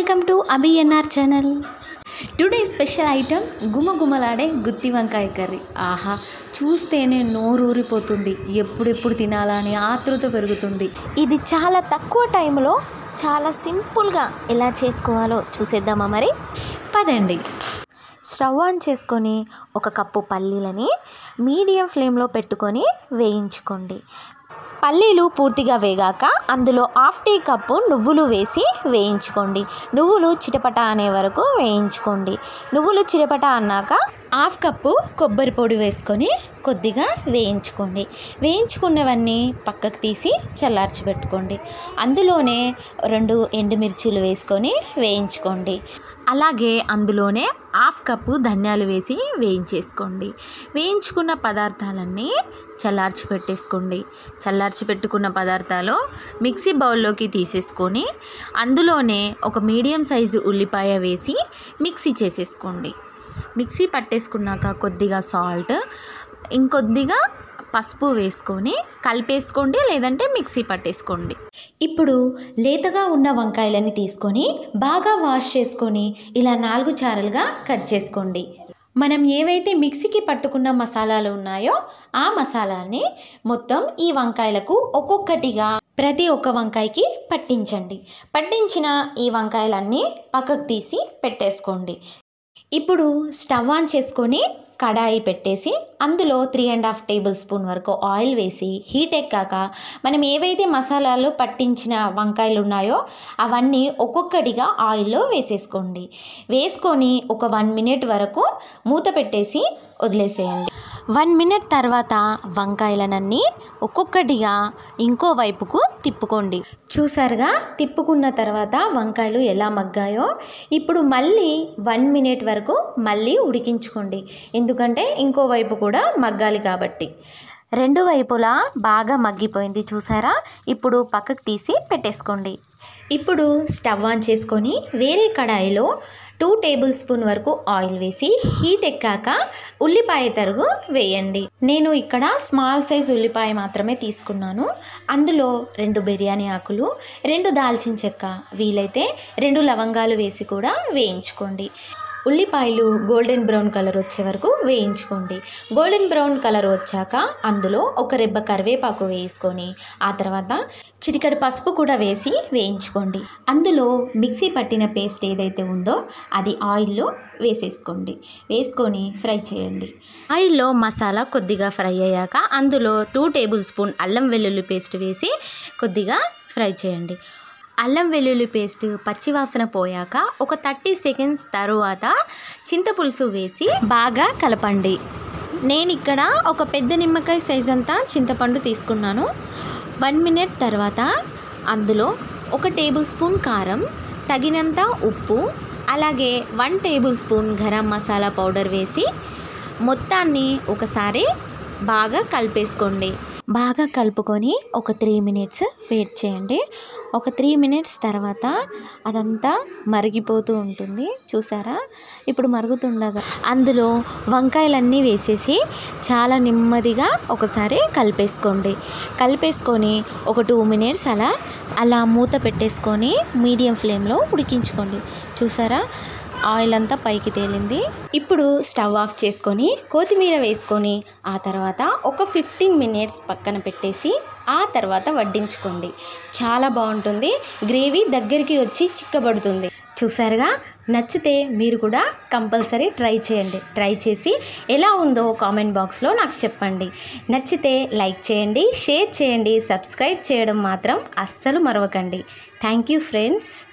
Welcome to అభిఎన్ఆర్ channel. Today special item గుమగుమలాడే గుత్తి వంకాయ కర్రీ. ఆహా చూస్తేనే నోరూరిపోతుంది. ఎప్పుడెప్పుడు తినాలా అని ఆతృత పెరుగుతుంది. ఇది చాలా తక్కువ టైంలో చాలా సింపుల్గా ఎలా చేసుకోవాలో చూసేద్దామా మరి? పదండి. స్టవ్ ఆన్ చేసుకొని ఒక కప్పు పల్లీలని మీడియం ఫ్లేమ్లో పెట్టుకొని వేయించుకోండి. పల్లీలు పూర్తిగా వేగాక అందులో హాఫ్ టీ కప్పు నువ్వులు వేసి వేయించుకోండి. నువ్వులు చిటపట అనే వరకు వేయించుకోండి. నువ్వులు చిటపట అన్నాక హాఫ్ కప్పు కొబ్బరి పొడి వేసుకొని కొద్దిగా వేయించుకోండి. వేయించుకున్నవన్నీ పక్కకు తీసి చల్లార్చి పెట్టుకోండి. అందులోనే రెండు ఎండుమిర్చీలు వేసుకొని వేయించుకోండి. అలాగే అందులోనే హాఫ్ కప్పు ధనియాలు వేసి వేయించేసుకోండి. వేయించుకున్న పదార్థాలన్నీ చల్లార్చి పెట్టేసుకోండి. చల్లార్చి పెట్టుకున్న పదార్థాలు మిక్సీ బౌల్లోకి తీసేసుకొని అందులోనే ఒక మీడియం సైజు ఉల్లిపాయ వేసి మిక్సీ చేసేసుకోండి. మిక్సీ పట్టేసుకున్నాక కొద్దిగా సాల్ట్ ఇంకొద్దిగా పసుపు వేసుకొని కలిపేసుకోండి లేదంటే మిక్సీ పట్టేసుకోండి. ఇప్పుడు లేతగా ఉన్న వంకాయలని తీసుకొని బాగా వాష్ చేసుకొని ఇలా నాలుగు చారలుగా కట్ చేసుకోండి. మనం ఏవైతే మిక్సీకి పట్టుకున్న మసాలాలు ఉన్నాయో ఆ మసాలాని మొత్తం ఈ వంకాయలకు ఒక్కొక్కటిగా ప్రతి ఒక్క వంకాయకి పట్టించండి. పట్టించిన ఈ వంకాయలన్నీ పక్కకు తీసి పెట్టేసుకోండి. ఇప్పుడు స్టవ్ ఆన్ చేసుకొని కడాయి పెట్టేసి అందులో three and half tablespoon వరకు ఆయిల్ వేసి హీట్ ఎక్కాక మనం ఏవైతే మసాలాలు పట్టించిన వంకాయలు ఉన్నాయో అవన్నీ ఒక్కొక్కటిగా ఆయిల్లో వేసేసుకోండి. వేసుకొని ఒక వన్ మినిట్ వరకు మూత పెట్టేసి వదిలేసేయండి. వన్ మినిట్ తర్వాత వంకాయలనన్నీ ఒక్కొక్కటిగా ఇంకో వైపుకు తిప్పుకోండి. చూసారుగా? తిప్పుకున్న తర్వాత వంకాయలు ఎలా మగ్గాయో ఇప్పుడు మళ్ళీ వన్ మినిట్ వరకు మళ్ళీ ఉడికించుకోండి. ఎందుకంటే ఇంకో వైపు కూడా మగ్గాలి కాబట్టి. రెండు వైపులా బాగా మగ్గిపోయింది చూసారా? ఇప్పుడు పక్కకు తీసి పెట్టేసుకోండి. ఇప్పుడు స్టవ్ ఆన్ చేసుకొని వేరే కడాయిలో టూ టేబుల్ స్పూన్ వరకు ఆయిల్ వేసి హీట్ ఎక్కాక ఉల్లిపాయ తరుగు వేయండి. నేను ఇక్కడ స్మాల్ సైజ్ ఉల్లిపాయ మాత్రమే తీసుకున్నాను. అందులో రెండు బిర్యానీ ఆకులు రెండు దాల్చిన చెక్క వీలైతే రెండు లవంగాలు వేసి కూడా వేయించుకోండి. ఉల్లిపాయలు గోల్డెన్ బ్రౌన్ కలర్ వచ్చే వరకు వేయించుకోండి. గోల్డెన్ బ్రౌన్ కలర్ వచ్చాక అందులో ఒక రెబ్బ కరివేపాకు వేసుకొని ఆ తర్వాత చిటికడి పసుపు కూడా వేసి వేయించుకోండి. అందులో మిక్సీ పట్టిన పేస్ట్ ఏదైతే ఉందో అది ఆయిల్లో వేసేసుకోండి. వేసుకొని ఫ్రై చేయండి. ఆయిల్లో మసాలా కొద్దిగా ఫ్రై అయ్యాక అందులో టూ టేబుల్ స్పూన్ అల్లం వెల్లుల్లి పేస్ట్ వేసి కొద్దిగా ఫ్రై చేయండి. అల్లం వెల్లుల్లి పేస్ట్ పచ్చివాసన పోయాక ఒక థర్టీ సెకండ్స్ తరువాత చింతపులుసు వేసి బాగా కలపండి. నేను ఇక్కడ ఒక పెద్ద నిమ్మకాయ సైజ్ అంతా చింతపండు తీసుకున్నాను. వన్ మినిట్ తర్వాత అందులో ఒక టేబుల్ స్పూన్ కారం తగినంత ఉప్పు అలాగే one tablespoon garam masala powder వేసి మొత్తాన్ని ఒకసారి బాగా కలిపేసుకోండి. బాగా కలుపుకొని ఒక త్రీ మినిట్స్ వెయిట్ చేయండి. ఒక త్రీ మినిట్స్ తర్వాత అదంతా మరిగిపోతూ ఉంటుంది. చూసారా? ఇప్పుడు మరుగుతుండగా అందులో వంకాయలన్నీ వేసేసి చాలా నెమ్మదిగా ఒకసారి కలిపేసుకోండి. కలిపేసుకొని ఒక టూ మినిట్స్ అలా అలా మూత పెట్టేసుకొని మీడియం ఫ్లేమ్లో ఉడికించుకోండి. చూసారా? ఆయిల్ అంతా పైకి తేలింది. ఇప్పుడు స్టవ్ ఆఫ్ చేసుకొని కొత్తిమీర వేసుకొని ఆ తర్వాత ఒక ఫిఫ్టీన్ మినిట్స్ పక్కన పెట్టేసి ఆ తర్వాత వడ్డించుకోండి. చాలా బాగుంటుంది. గ్రేవీ దగ్గరికి వచ్చి చిక్కబడుతుంది. చూసారుగా? నచ్చితే మీరు కూడా కంపల్సరీ ట్రై చేయండి. ట్రై చేసి ఎలా ఉందో కామెంట్ బాక్స్లో నాకు చెప్పండి. నచ్చితే లైక్ చేయండి షేర్ చేయండి సబ్స్క్రైబ్ చేయడం మాత్రం అస్సలు మరవకండి. Thank you friends.